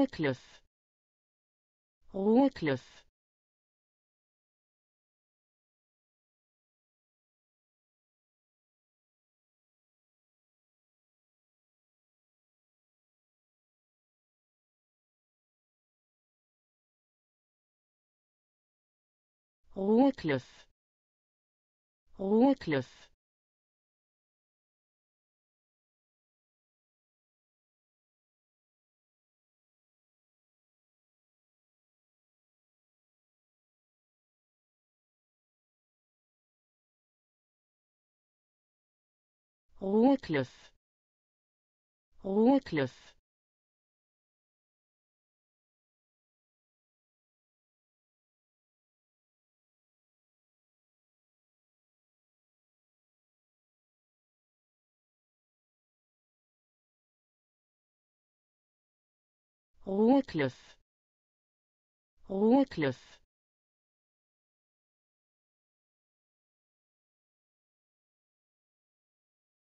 roerklif roerklif roerklif roerklif Roeklef. Roeklef. Roeklef. Roeklef.